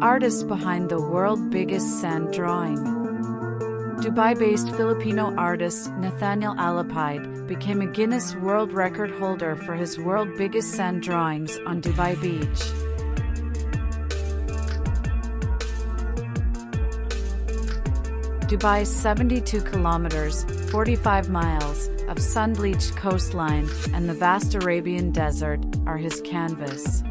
Artist behind the world's biggest sand drawing. Dubai-based Filipino artist Nathaniel Alapide became a Guinness World Record holder for his world biggest sand drawings on Dubai Beach. Dubai's 72 kilometers, 45 miles, of sun-bleached coastline and the vast Arabian desert are his canvas.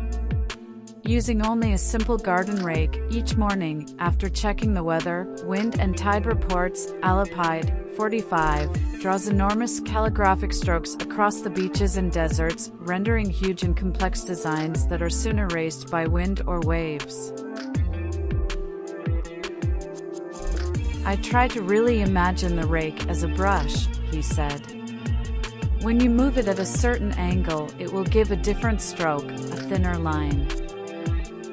Using only a simple garden rake each morning after checking the weather, wind and tide reports, Alapide, 45, draws enormous calligraphic strokes across the beaches and deserts, rendering huge and complex designs that are soon erased by wind or waves. I try to really imagine the rake as a brush, he said. When you move it at a certain angle, it will give a different stroke, a thinner line.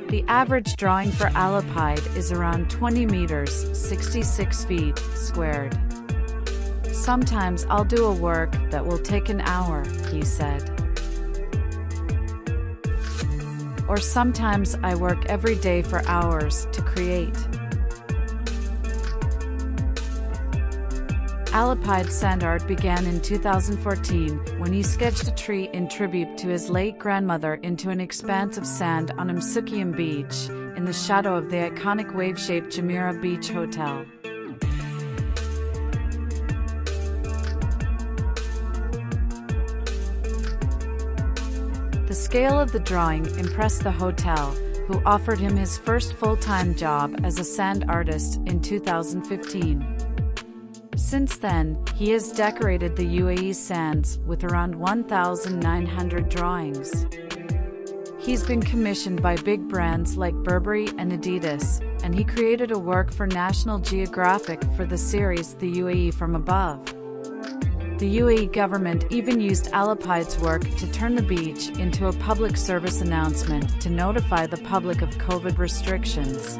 The average drawing for Alapide is around 20 meters, 66 feet, squared. Sometimes I'll do a work that will take an hour, he said. Or sometimes I work every day for hours to create. Alapide sand art began in 2014 when he sketched a tree in tribute to his late grandmother into an expanse of sand on Msukeyum Beach, in the shadow of the iconic wave-shaped Jumeirah Beach Hotel. The scale of the drawing impressed the hotel, who offered him his first full-time job as a sand artist in 2015. Since then, he has decorated the UAE sands with around 1,900 drawings. He's been commissioned by big brands like Burberry and Adidas, and he created a work for National Geographic for the series The UAE from Above. The UAE government even used Alapide's work to turn the beach into a public service announcement to notify the public of COVID restrictions.